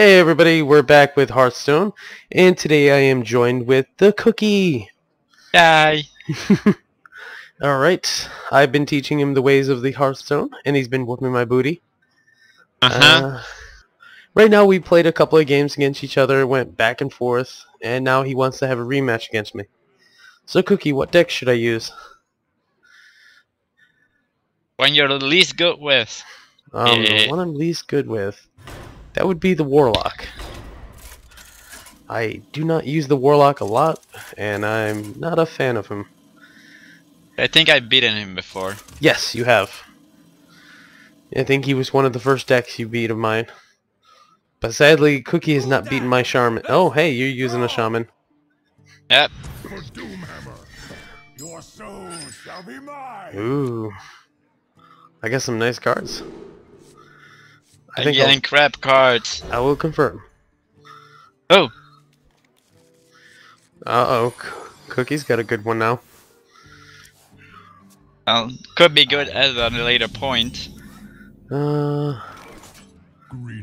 Hey everybody, we're back with Hearthstone, and today I am joined with the Cookie. Yay! Alright, I've been teaching him the ways of the Hearthstone, and he's been whooping my booty. Uh-huh. Uh, right now we played a couple of games against each other, went back and forth, and now he wants to have a rematch against me. So Cookie, what deck should I use? when you're the least good with. Um, the Eh. one I'm least good with, that would be the Warlock. I do not use the Warlock a lot, and I'm not a fan of him. I think I've beaten him before. Yes, you have. I think he was one of the first decks you beat of mine. But sadly, Cookie has not beaten my Shaman. Oh, hey, you're using a Shaman. Yep. For Doomhammer, your soul shall be mine. Ooh. I got some nice cards. I I'm think getting crap cards. I'll, confirm. Oh, Uh-oh. C- Cookie's got a good one now. well, could be good at a later point. Uh,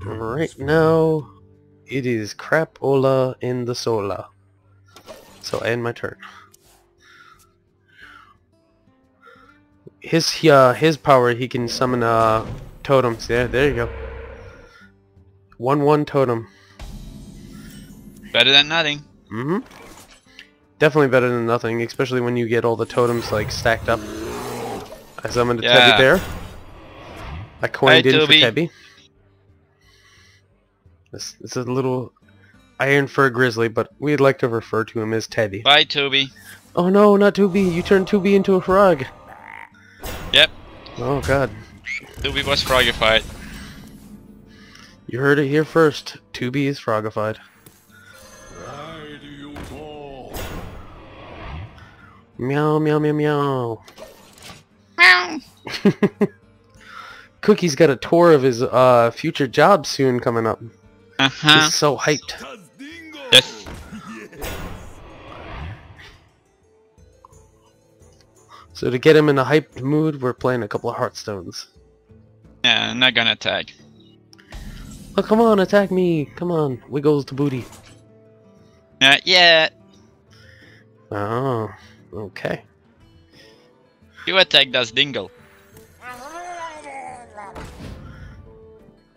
right now, it is Crapola in the Sola. So I end my turn. His uh, his power, he can summon uh, totems. Yeah, there you go. One one totem. Better than nothing. Mm-hmm. Definitely better than nothing, especially when you get all the totems like stacked up. I summoned a Yeah. teddy bear. I coined Hi, in for Toby. Teddy. This, this is a little iron fur grizzly, but we'd like to refer to him as Teddy. Bye, Toby. Oh no, not Tubi! You turned Tubi into a frog! Yep. Oh god. Toby was frogified. You heard it here first. Tubi is frogified. Why do you call? Meow meow meow meow. Cookie's got a tour of his uh, future job soon coming up. Uh-huh. He's so hyped. Yes. So to get him in a hyped mood, we're playing a couple of Hearthstones. Yeah, I'm not gonna attack. Oh, come on, attack me! Come on, wiggles to booty. Not yet. Oh, okay. You attack does dingle.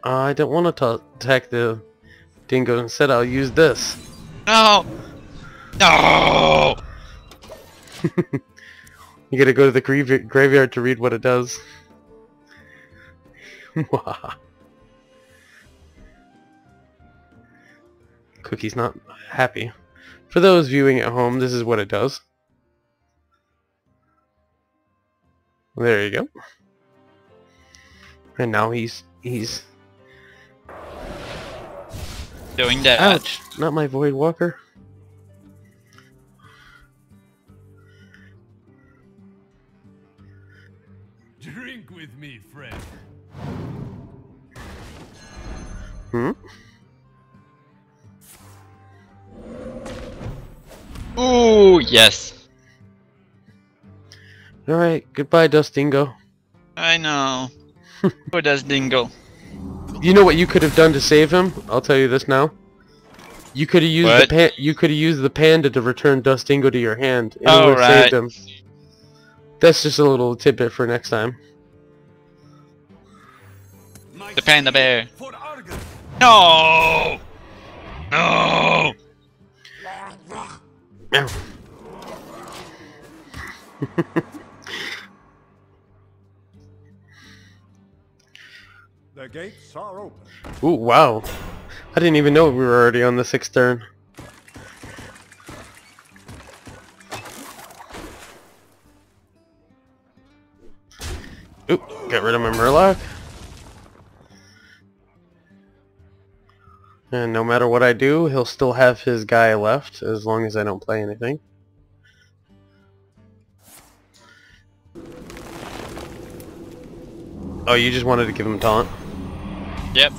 I don't want to attack the dingo. Instead, I'll use this. No! No! You gotta go to the grave- graveyard to read what it does. Cookie's not happy. For those viewing at home, this is what it does. There you go. And now he's he's Doing that. ouch, not my void walker. Drink with me, friend. Hmm. Yes. All right, goodbye, Dustingo. I know. Who does dingle? You know what you could have done to save him? I'll tell you this now. You could have used What? the pan. You could have used the panda to return Dustingo to your hand. and it Oh, would have saved right. him. That's just a little tidbit for next time. The panda bear. No! No! Meow. The gates are open. Ooh, wow. I didn't even know we were already on the sixth turn. Oop, get rid of my Murloc. And no matter what I do, he'll still have his guy left, as long as I don't play anything. Oh, you just wanted to give him taunt? Yep.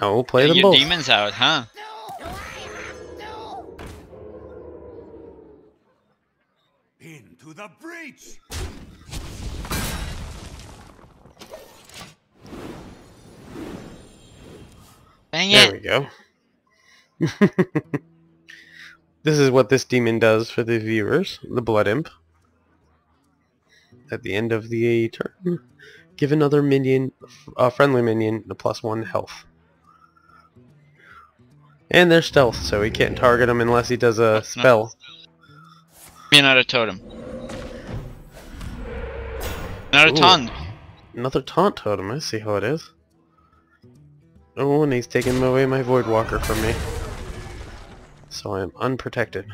I will play Get them your both. demons out, huh? Here Into the breach! Dang There it! we go. This is what this demon does for the viewers, the Blood Imp. At the end of the turn, give another minion, a friendly minion, a plus one health. And they're stealth, so he can't target him unless he does a spell. Be another totem. Another Ooh. ton. Another taunt totem, I see how it is. Oh, and he's taking away my Void Walker from me. So I'm unprotected.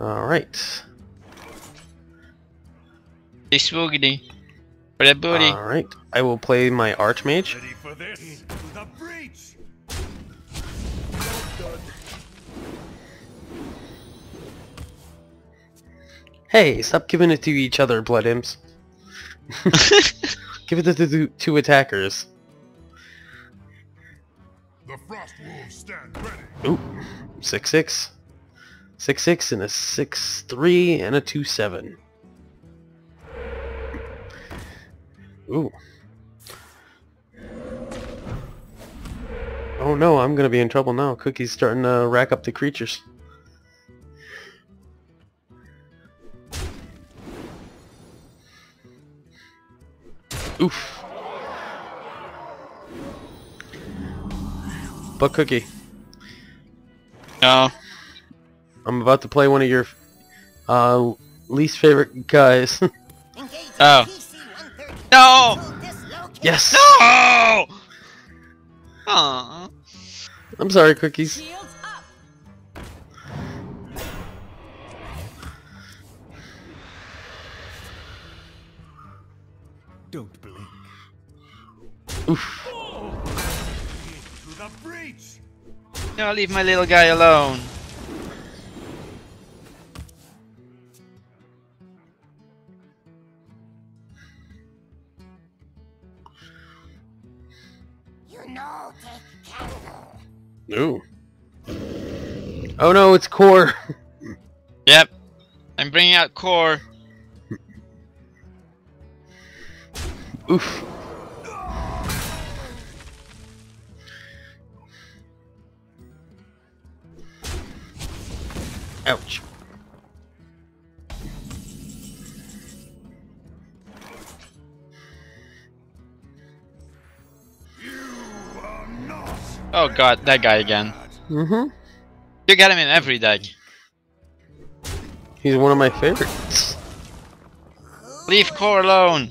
Alright. Hey, spoogity. For that booty. Alright. I will play my Archmage. Ready for this? The breach! Hey, stop giving it to each other, Blood Imps. Give it to the two- two attackers. The frost wolves stand ready! Ooh. 6 6. 6 6 and a 6 3 and a 2 7. Ooh. Oh no, I'm gonna be in trouble now. Cookie's starting to rack up the creatures. Oof. But Cookie, no. I'm about to play one of your uh, least favorite guys. Oh. No! yes! No! Aww. I'm sorry, Cookies. Don't blink. Oof. No, leave my little guy alone. You know, take candle. Ooh. Oh no, it's core. Yep. I'm bringing out core. Oof. Ouch. You are not! Oh god, that guy again. Mm-hmm. You get him in every deck. He's one of my favorites. Leave core alone.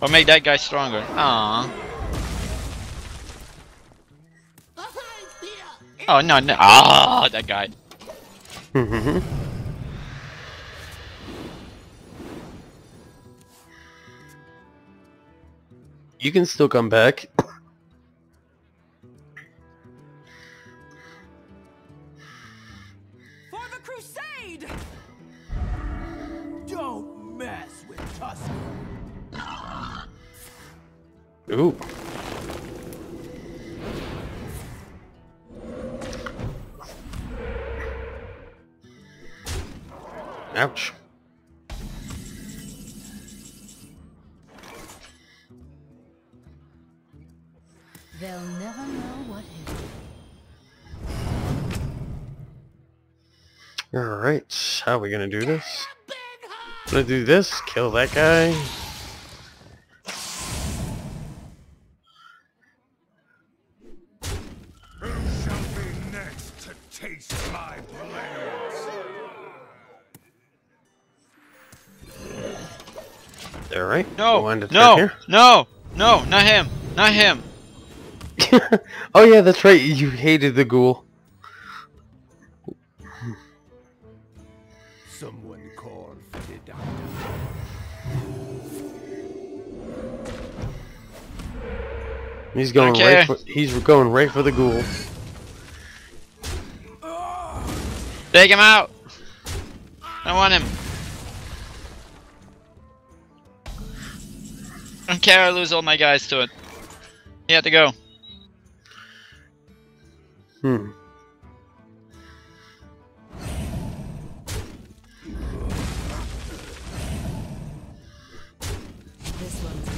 Or make that guy stronger. Aww. Oh no no! Ah, that guy. You can still come back. For the crusade! Don't mess with Tusk. Ooh. Ouch. They'll never know what hit. Alright, how are we gonna do this? I'm Gonna do this, kill that guy. No, go on to no, no, no, not him, not him. oh yeah, that's right, you hated the ghoul. Someone call for the doctor. He's going Okay. right for he's going right for the ghoul. Take him out. I want him. I don't care. I lose all my guys to it. You have to go. Hmm. This one's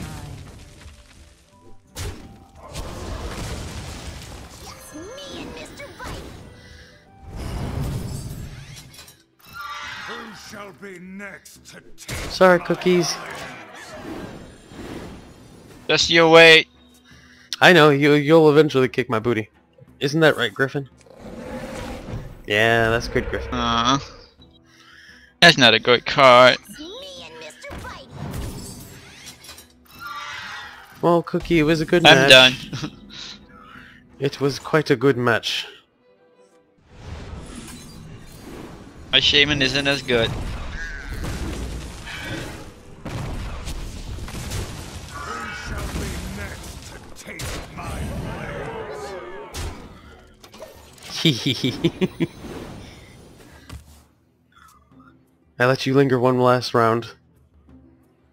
Just you wait. I know you. You'll eventually kick my booty. Isn't that right, Griffin? Yeah, that's good, Griffin. Uh, that's not a good card. Me and Mr. Bite. Well, Cookie, it was a good match. I'm done. It was quite a good match. My shaman isn't as good. Taste my blade? I let you linger one last round.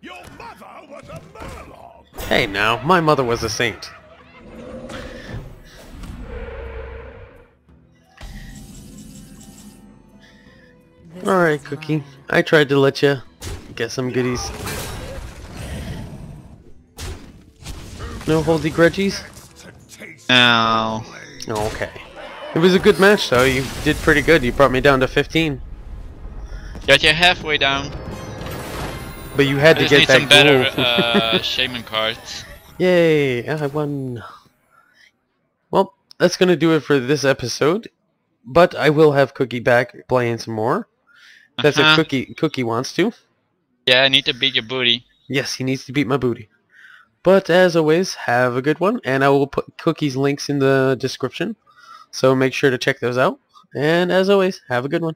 Your mother was a Murloc. Hey now, my mother was a saint. Alright, uh, Cookie. I tried to let you get some goodies. No holdy grudgies? To taste Ow. Okay. It was a good match though, you did pretty good. You brought me down to 15. Got you halfway down. But you had I to get need that some better uh, shaman cards. Yay, I won. Well, that's gonna do it for this episode. But I will have Cookie back playing some more. That's Uh-huh. if Cookie Cookie wants to. Yeah, I need to beat your booty. Yes, he needs to beat my booty. But as always, have a good one, and I will put Cookie's links in the description. So make sure to check those out. And as always, have a good one.